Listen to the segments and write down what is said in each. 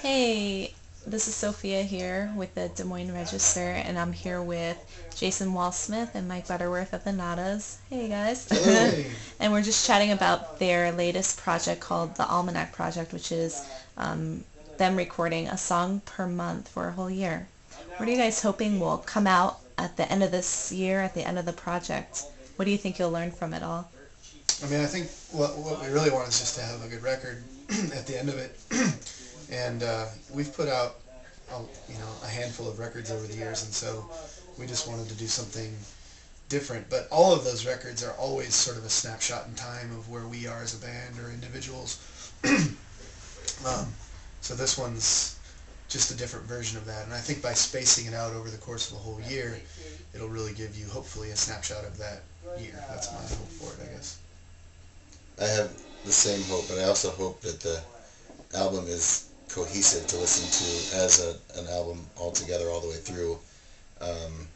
Hey, this is Sophia here with the Des Moines Register, and I'm here with Jason Walsmith and Mike Butterworth of the Nadas. Hey guys. Hey. and we're just chatting about their latest project called the Almanac Project, which is um, them recording a song per month for a whole year. What are you guys hoping will come out at the end of this year, at the end of the project? What do you think you'll learn from it all? I mean, I think what, what we really want is just to have a good record at the end of it. and uh, we've put out, a, you know, a handful of records over the years, and so we just wanted to do something different. But all of those records are always sort of a snapshot in time of where we are as a band or individuals. um, so this one's just a different version of that. And I think by spacing it out over the course of a whole year, it'll really give you, hopefully, a snapshot of that year. That's my hope for it, I guess. I have the same hope, but I also hope that the album is cohesive to listen to as a, an album altogether all the way through. Um,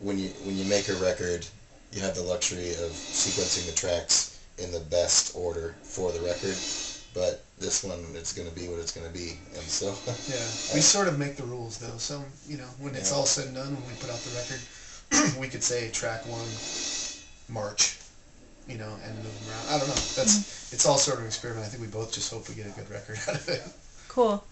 when you when you make a record, you have the luxury of sequencing the tracks in the best order for the record. But this one, it's going to be what it's going to be, and so Yeah, we sort of make the rules though. So you know, when it's Yeah. all said and done, when we put out the record, we could say track one, March, you know, and move them around. I don't know. That's it's all sort of an experiment. I think we both just hope we get a good record out of it cool.